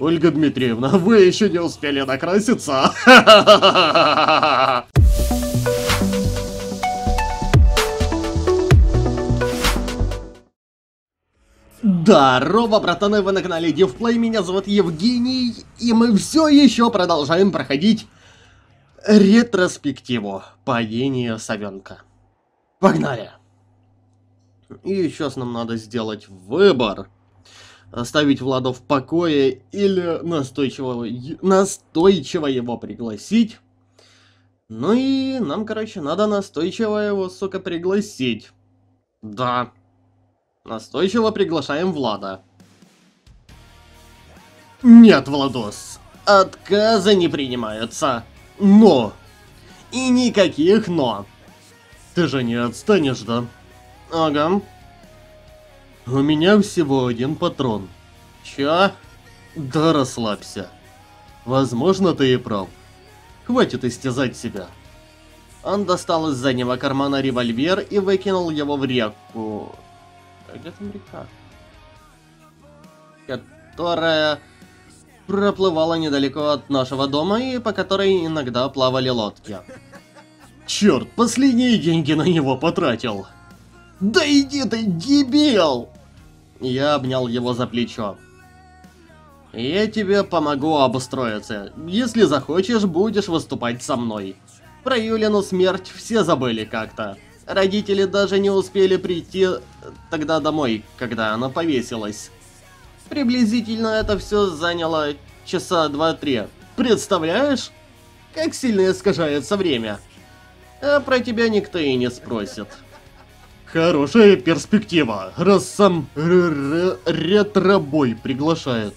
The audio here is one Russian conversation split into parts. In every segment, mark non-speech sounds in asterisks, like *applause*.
Ольга Дмитриевна, вы еще не успели накраситься? Здорово, братаны, вы на канале DevPlay, меня зовут Евгений, и мы все еще продолжаем проходить ретроспективу падения Савенка. Погнали! И сейчас нам надо сделать выбор. Оставить Влада в покое или настойчиво, настойчиво его пригласить. Ну и нам, короче, надо настойчиво его, сука, пригласить. Да. Настойчиво приглашаем Влада. Нет, Владос. Отказы не принимаются. Но. И никаких но. Ты же не отстанешь, да? Ага. У меня всего один патрон. Чё? Да расслабься. Возможно, ты и прав. Хватит истязать себя. Он достал из заднего кармана револьвер и выкинул его в реку. А где там река? Которая проплывала недалеко от нашего дома и по которой иногда плавали лодки. Черт, последние деньги на него потратил. Да иди ты, дебил! Я обнял его за плечо. Я тебе помогу обустроиться. Если захочешь, будешь выступать со мной. Про Юлину смерть все забыли как-то. Родители даже не успели прийти тогда домой, когда она повесилась. Приблизительно это все заняло часа два-три. Представляешь? Как сильно искажается время. А про тебя никто и не спросит. Хорошая перспектива, раз сам ретробой приглашает.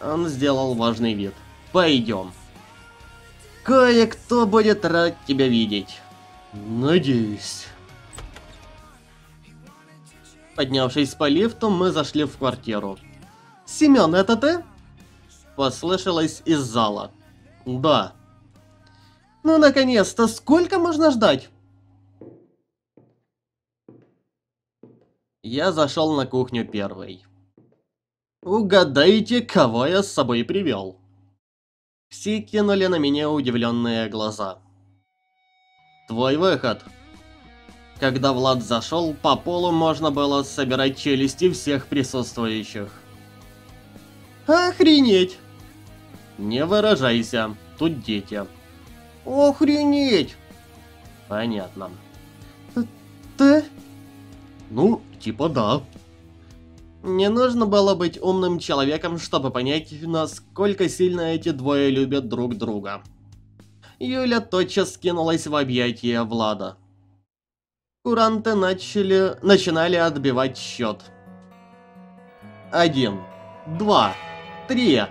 Он сделал важный вид. Пойдем. Кое-кто будет рад тебя видеть. Надеюсь. Поднявшись по лифту, мы зашли в квартиру. Семен, это ты? Послышалось из зала. Да. Ну, наконец-то, сколько можно ждать? Я зашел на кухню первый. Угадайте, кого я с собой привел. Все кинули на меня удивленные глаза. Твой выход. Когда Влад зашел, по полу можно было собирать челюсти всех присутствующих. Охренеть! Не выражайся, тут дети. Охренеть! Понятно. Ты? Ну, типа да. Не нужно было быть умным человеком, чтобы понять, насколько сильно эти двое любят друг друга. Юля тотчас скинулась в объятия Влада. Куранты начали, начинали отбивать счет. Один, два, три,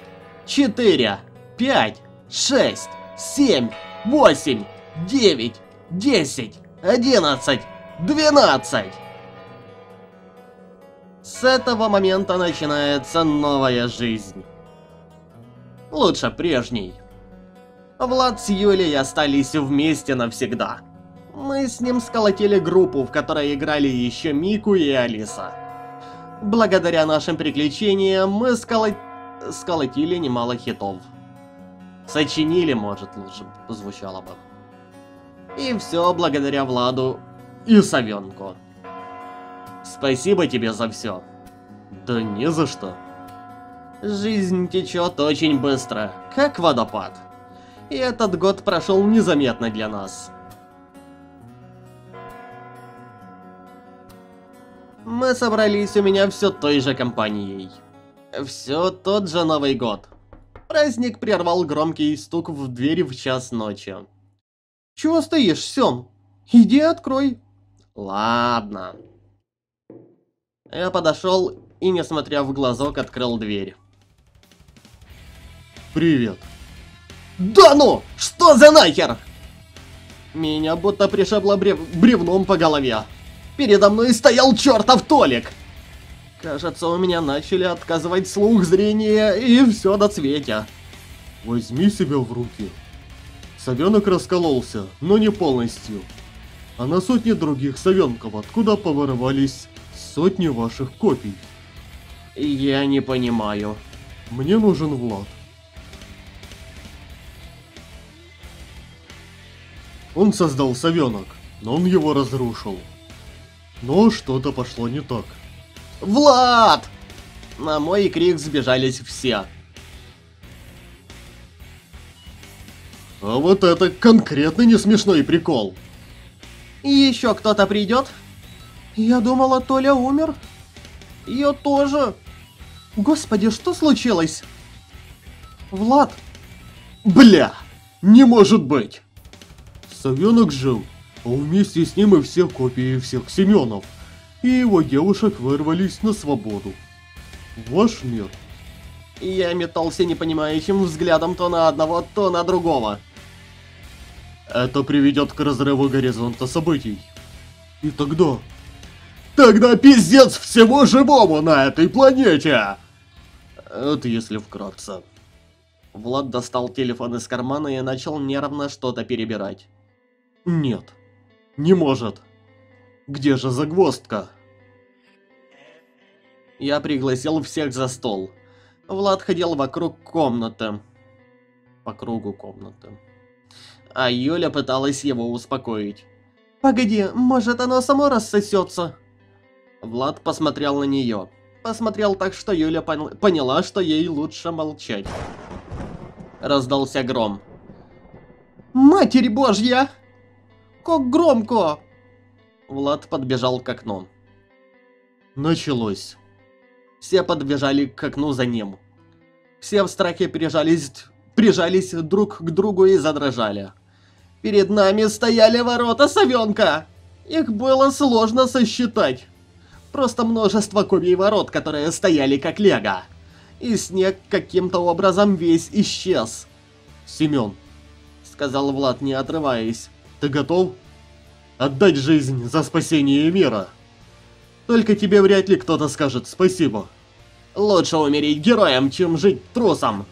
четыре, пять, шесть, семь, восемь, девять, десять, одиннадцать, двенадцать. С этого момента начинается новая жизнь. Лучше прежней. Влад с Юлей остались вместе навсегда. Мы с ним сколотили группу, в которой играли еще Мику и Алиса. Благодаря нашим приключениям мы сколо... сколотили немало хитов. Сочинили, может, лучше звучало бы. И все благодаря Владу и Савенку. Спасибо тебе за все. Да не за что. Жизнь течет очень быстро, как водопад. И этот год прошел незаметно для нас. Мы собрались у меня все той же компанией. Все тот же Новый год. Праздник прервал громкий стук в дверь в час ночи. «Чего стоишь, Сем? Иди открой!» «Ладно». Я подошел и, несмотря в глазок, открыл дверь. «Привет». «Да ну! Что за нахер?» Меня будто пришибло брев... бревном по голове. Передо мной стоял чертов Толик. Кажется, у меня начали отказывать слух, зрение и все до цветя. Возьми себя в руки. Совенок раскололся, но не полностью. А на сотни других совенков откуда поворовались сотни ваших копий. Я не понимаю. Мне нужен Влад. Он создал совенок, но он его разрушил. Но что-то пошло не так. Влад! На мой крик сбежались все. А вот это конкретно не смешной прикол. И еще кто-то придет? Я думала, Толя умер. Я тоже. Господи, что случилось? Влад. Бля, не может быть. Совенок жил, а вместе с ним и все копии всех Семенов. И его девушек вырвались на свободу. Ваш мир. Я метался непонимающим взглядом то на одного, то на другого. Это приведет к разрыву горизонта событий. И тогда... Тогда пиздец всему живому на этой планете! Это если вкратце. Влад достал телефон из кармана и начал нервно что-то перебирать. Нет, не может. Где же загвоздка? Я пригласил всех за стол. Влад ходил вокруг комнаты. По кругу комнаты. А Юля пыталась его успокоить. «Погоди, может оно само рассосется?» Влад посмотрел на нее. Посмотрел так, что Юля пон поняла, что ей лучше молчать. Раздался гром. «Матерь божья!» Как громко!» Влад подбежал к окну. Началось. Все подбежали к окну за ним. Все в страхе прижались, прижались друг к другу и задрожали. Перед нами стояли ворота совенка. Их было сложно сосчитать. Просто множество копий ворот, которые стояли как лего. И снег каким-то образом весь исчез. Семен, сказал Влад, не отрываясь. Ты готов? Отдать жизнь за спасение мира? Только тебе вряд ли кто-то скажет спасибо. Лучше умереть героем, чем жить трусом.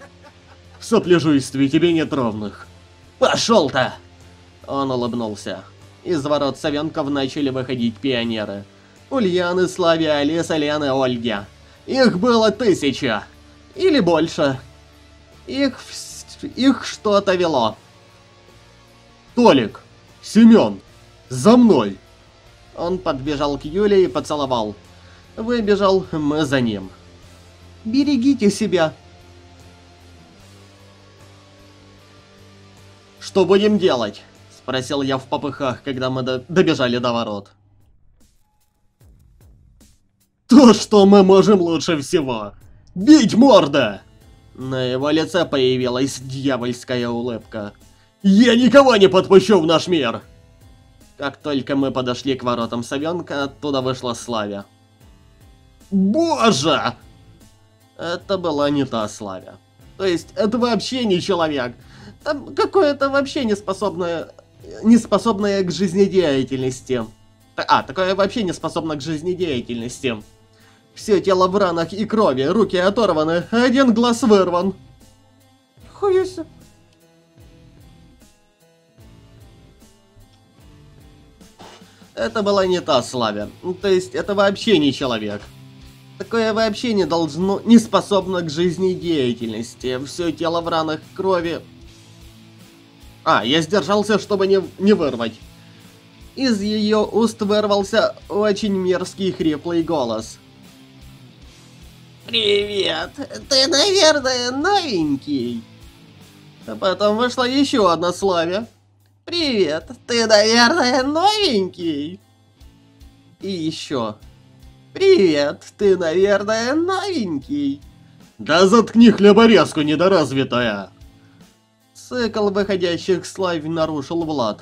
В сопляжуйстве тебе нет равных. Пошел-то! Он улыбнулся. Из ворот Савенков начали выходить пионеры. Ульяны, Славия, Алиса, Лена, Ольги. Их было тысяча. Или больше. Их... их что-то вело. Толик! Семен, за мной!» Он подбежал к Юле и поцеловал. Выбежал, мы за ним. «Берегите себя!» «Что будем делать?» Спросил я в попыхах, когда мы до добежали до ворот. «То, что мы можем лучше всего! Бить морда!» На его лице появилась дьявольская улыбка. Я никого не подпущу в наш мир! Как только мы подошли к воротам Савенка, оттуда вышла Славя. Боже! Это была не та Славя. То есть, это вообще не человек. Там какое-то вообще неспособное... Неспособное к жизнедеятельности. А, такое вообще не способно к жизнедеятельности. Все тело в ранах и крови, руки оторваны, один глаз вырван. Хуюся. Это была не та Славя. То есть, это вообще не человек. Такое вообще не должно, не способно к жизнедеятельности. Все тело в ранах крови. А, я сдержался, чтобы не, не вырвать. Из ее уст вырвался очень мерзкий хриплый голос. «Привет, ты, наверное, новенький?» А потом вышла еще одна Славя. Привет, ты, наверное, новенький? И еще. Привет, ты, наверное, новенький? Да заткни хлеборезку, недоразвитая! Цикл выходящих слайв нарушил Влад.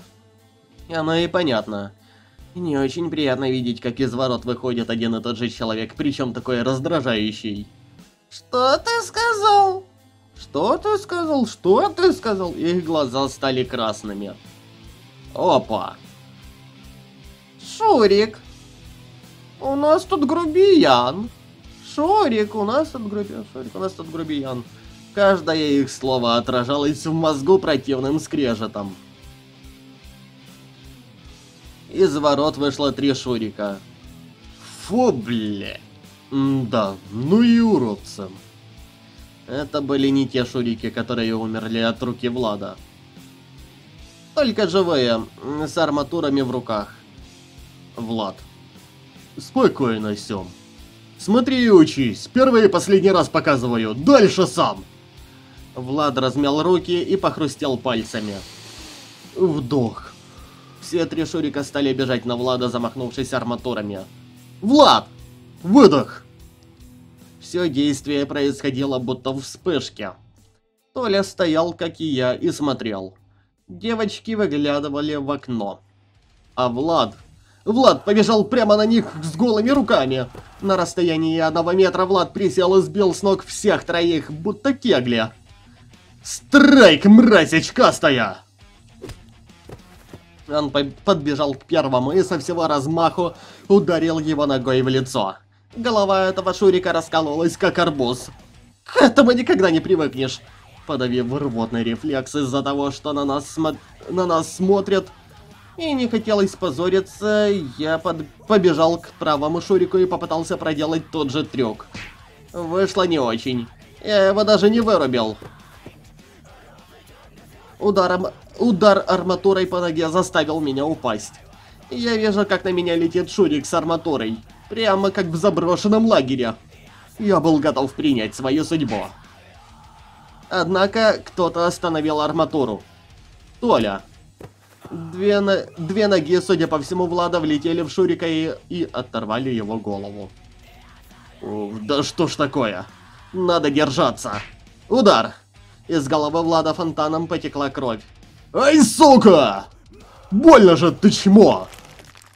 Оно и понятно. Не очень приятно видеть, как из ворот выходит один и тот же человек, причем такой раздражающий. Что ты сказал? Что ты сказал? Что ты сказал? Их глаза стали красными. Опа. Шурик. У нас тут грубиян. Шурик, у нас тут грубиян. Шурик, у нас тут грубиян. Каждое их слово отражалось в мозгу противным скрежетом. Из ворот вышло три Шурика. Фу, бля. Да, ну и уродцы. Это были не те шурики, которые умерли от руки Влада. Только живые, с арматурами в руках. Влад. Спокойно, Сём. Смотри и учись. Первый и последний раз показываю. Дальше сам. Влад размял руки и похрустел пальцами. Вдох. Все три шурика стали бежать на Влада, замахнувшись арматурами. Влад! Выдох! Все действие происходило будто в вспышке. Толя стоял, как и я, и смотрел. Девочки выглядывали в окно. А Влад... Влад побежал прямо на них с голыми руками. На расстоянии одного метра Влад присел и сбил с ног всех троих, будто кегли. «Страйк, мразь очкастая!» Он подбежал к первому и со всего размаху ударил его ногой в лицо. Голова этого Шурика раскололась, как арбуз. К этому никогда не привыкнешь. Подавив рвотный рефлекс из-за того, что на нас, на нас смотрят, и не хотелось позориться, я под побежал к правому Шурику и попытался проделать тот же трюк. Вышло не очень. Я его даже не вырубил. Ударом, удар арматурой по ноге заставил меня упасть. Я вижу, как на меня летит Шурик с арматурой. Прямо как в заброшенном лагере. Я был готов принять свою судьбу. Однако кто-то остановил арматуру. Толя. Две, на... Две ноги, судя по всему, Влада влетели в Шурика и, и оторвали его голову. Ух, да что ж такое? Надо держаться. Удар. Из головы Влада фонтаном потекла кровь. Ай, сука! Больно же ты чмо!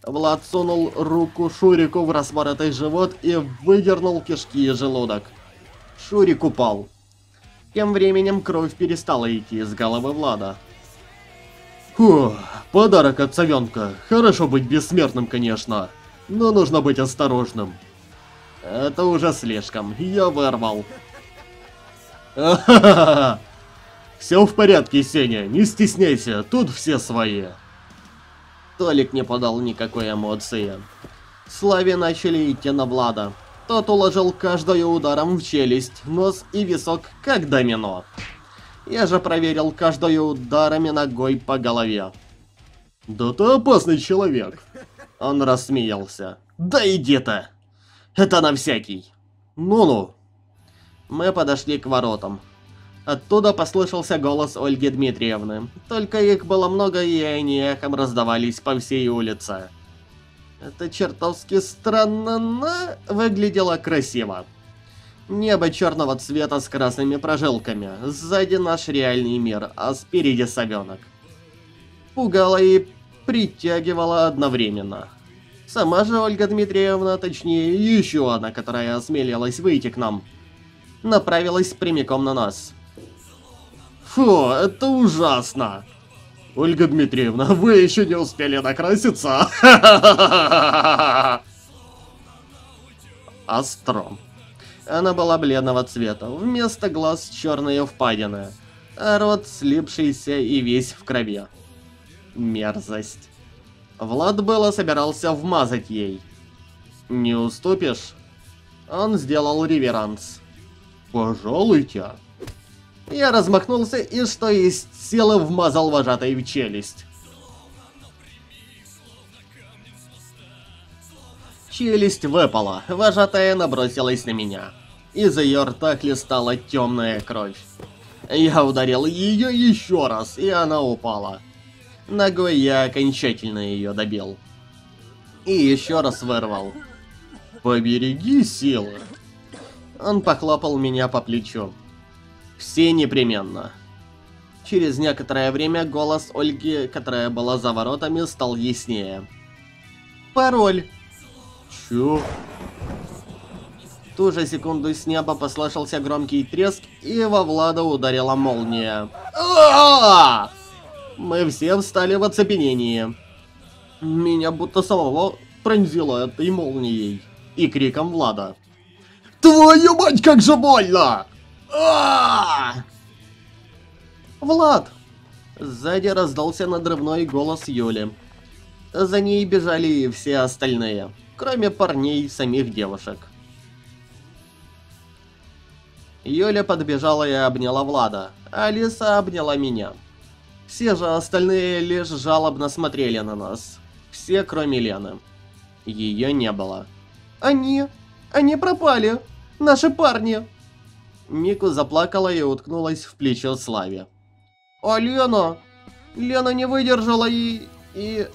Влад сунул руку Шурику в распоротый живот и выдернул кишки и желудок. Шурик упал. Тем временем кровь перестала идти из головы Влада. Фу, подарок от Савенка. Хорошо быть бессмертным, конечно. Но нужно быть осторожным. Это уже слишком. Я вырвал. *laughs* Все в порядке, Сеня. Не стесняйся. Тут все свои. Толик не подал никакой эмоции. Славе начали идти на Влада. Тот уложил каждую ударом в челюсть, нос и висок, как домино. Я же проверил каждую ударами ногой по голове. «Да ты опасный человек!» Он рассмеялся. «Да иди ты! Это на всякий!» «Ну-ну!» Мы подошли к воротам. Оттуда послышался голос Ольги Дмитриевны. Только их было много, и они эхом раздавались по всей улице. Это чертовски странно, но выглядело красиво. Небо черного цвета с красными прожилками. Сзади наш реальный мир, а спереди совенок. Пугало и притягивало одновременно. Сама же Ольга Дмитриевна, точнее, еще одна, которая осмелилась выйти к нам, направилась прямиком на нас. Фу, это ужасно. Ольга Дмитриевна, вы еще не успели накраситься? *laughs* Астром. Она была бледного цвета, вместо глаз черные впадины, а рот слипшийся и весь в крови. Мерзость. Влад было собирался вмазать ей. Не уступишь? Он сделал реверанс. Пожалуйте. Я размахнулся и что есть силы вмазал вожатой в челюсть. Челюсть выпала, вожатая набросилась на меня. Из ее рта хлестала темная кровь. Я ударил ее еще раз, и она упала. Ногой я окончательно ее добил. И еще раз вырвал. «Побереги силы!» Он похлопал меня по плечу. Все непременно. Через некоторое время голос Ольги, которая была за воротами, стал яснее. Пароль. Чё? В ту же секунду с неба послышался громкий треск, и во Влада ударила молния. А! Мы все встали в оцепенении. Меня будто самого пронзило этой молнией и криком Влада. «Твою мать, как же больно!» А! Влад! Сзади раздался надрывной голос Юли. За ней бежали все остальные, кроме парней самих девушек. Юля подбежала и обняла Влада, а Алиса обняла меня. Все же остальные лишь жалобно смотрели на нас. Все, кроме Лены. Ее не было. «Они... они пропали! Наши парни!» Мику заплакала и уткнулась в плечо Славе. «А Лена? Лена не выдержала и... и...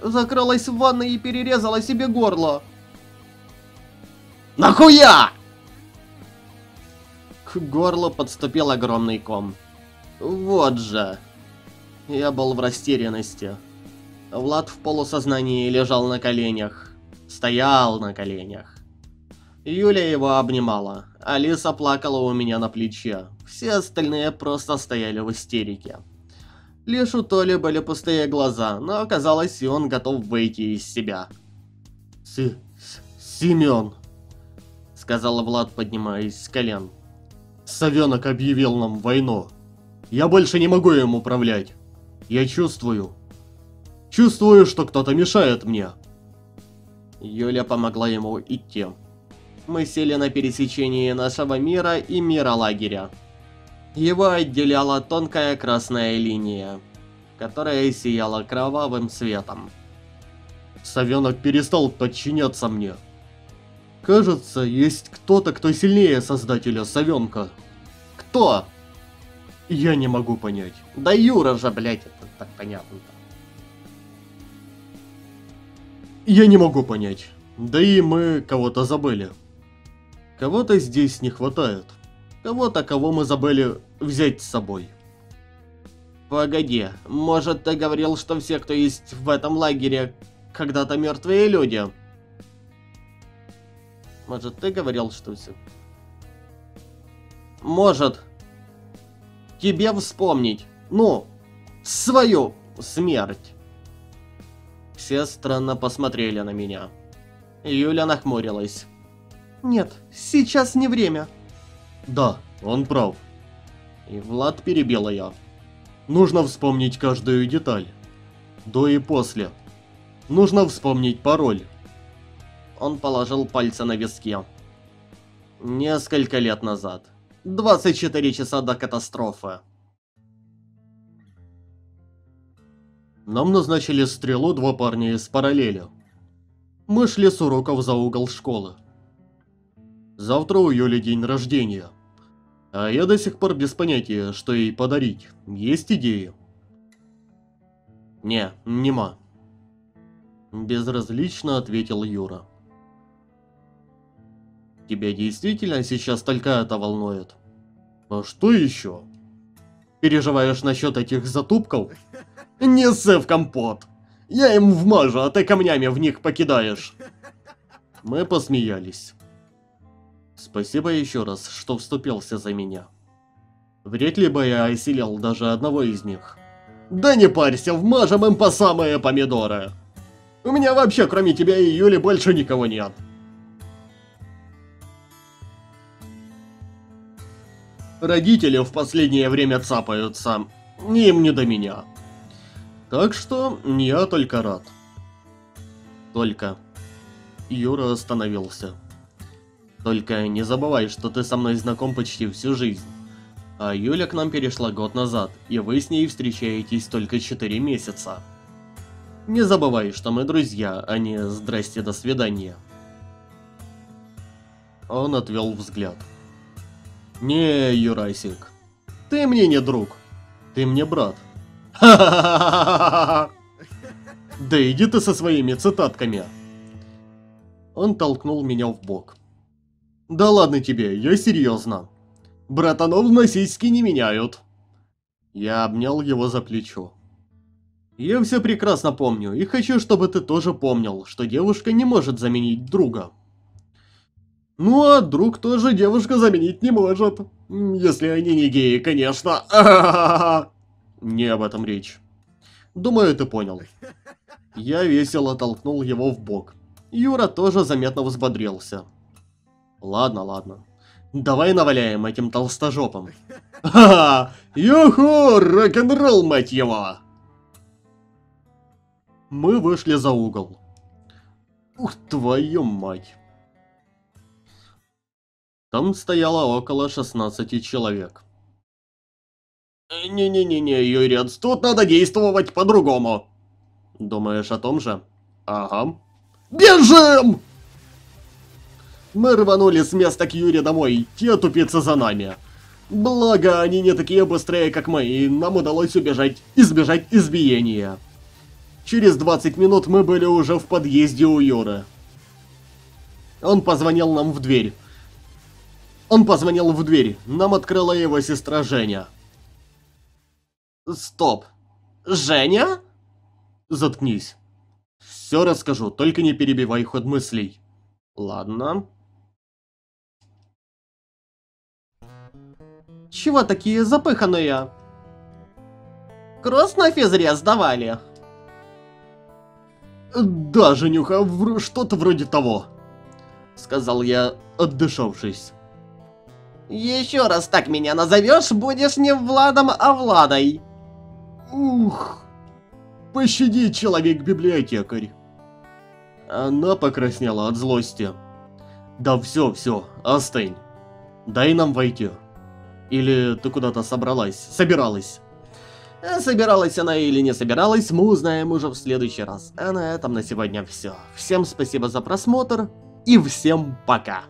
закрылась в ванной и перерезала себе горло». «Нахуя?» К горлу подступил огромный ком. Вот же. Я был в растерянности. Влад в полусознании лежал на коленях. Стоял на коленях. Юля его обнимала. Алиса плакала у меня на плече. Все остальные просто стояли в истерике. Лишь у Толи были пустые глаза, но оказалось, и он готов выйти из себя. С... Семен, сказал Влад, поднимаясь с колен. Совенок объявил нам войну. Я больше не могу им управлять. Я чувствую. Чувствую, что кто-то мешает мне. Юля помогла ему идти. Мы сели на пересечении нашего мира и мира лагеря. Его отделяла тонкая красная линия, которая сияла кровавым светом. Совенок перестал подчиняться мне. Кажется, есть кто-то, кто сильнее создателя Совенка. Кто? Я не могу понять. Да Юра же, блять, это так понятно. Я не могу понять. Да и мы кого-то забыли. Кого-то здесь не хватает. Кого-то, кого мы забыли взять с собой. Погоди, может ты говорил, что все, кто есть в этом лагере, когда-то мертвые люди? Может, ты говорил, что все... Может, тебе вспомнить, ну, свою смерть. Все странно посмотрели на меня. Юля нахмурилась. Нет, сейчас не время. Да, он прав. И Влад перебил ее. Нужно вспомнить каждую деталь. До и после. Нужно вспомнить пароль. Он положил пальцы на виски. Несколько лет назад. 24 часа до катастрофы. Нам назначили стрелу два парня из параллели. Мы шли с уроков за угол школы. Завтра у Юли день рождения. А я до сих пор без понятия, что ей подарить. Есть идеи? Не, нема. Безразлично ответил Юра. Тебя действительно сейчас только это волнует? А что еще? Переживаешь насчет этих затупков? Не ссы компот. Я им вмажу, а ты камнями в них покидаешь. Мы посмеялись. Спасибо еще раз, что вступился за меня. Вряд ли бы я осилил даже одного из них. Да не парься, вмажем им по самые помидоры. У меня вообще, кроме тебя и Юли, больше никого нет. Родители в последнее время цапаются. Им не до меня. Так что я только рад. Только. Юра остановился. Только не забывай, что ты со мной знаком почти всю жизнь. А Юля к нам перешла год назад, и вы с ней встречаетесь только 4 месяца. Не забывай, что мы друзья, а не «здрасте, до свидания». Он отвел взгляд. Не, Юрасик, ты мне не друг, ты мне брат. Да иди ты со своими цитатками. Он толкнул меня в бок. Да ладно тебе, я серьезно. Братанов на сиськи не меняют. Я обнял его за плечо. Я все прекрасно помню, и хочу, чтобы ты тоже помнил, что девушка не может заменить друга. Ну а друг тоже девушка заменить не может. Если они не геи, конечно. *laughs* Не об этом речь. Думаю, ты понял. Я весело толкнул его в бок. Юра тоже заметно взбодрился. Ладно, ладно. Давай наваляем этим толстожопом. *laughs* Ха-ха! Юху! Рок-н-ролл, мать его! Мы вышли за угол. Ух, твою мать. Там стояло около 16 человек. «Не-не-не-не, Юрец, тут надо действовать по-другому». «Думаешь о том же?» «Ага». «Бежим!» Мы рванули с места к Юре домой, те тупицы за нами. Благо, они не такие быстрые, как мы, и нам удалось убежать, избежать избиения. Через 20 минут мы были уже в подъезде у Юры. Он позвонил нам в дверь. Он позвонил в дверь. Нам открыла его сестра Женя. Стоп. Женя? Заткнись. Все расскажу, только не перебивай ход мыслей. Ладно. Чего такие запыханные? Кросс на физре сдавали? Да, Женюха, что-то вроде того. Сказал я, отдышавшись. Еще раз так меня назовешь, будешь не Владом, а Владой. Ух, пощади, человек-библиотекарь. Она покраснела от злости. Да все, все, остынь. Дай нам войти. Или ты куда-то собралась? Собиралась? А собиралась она или не собиралась, мы узнаем уже в следующий раз. А на этом на сегодня все. Всем спасибо за просмотр и всем пока.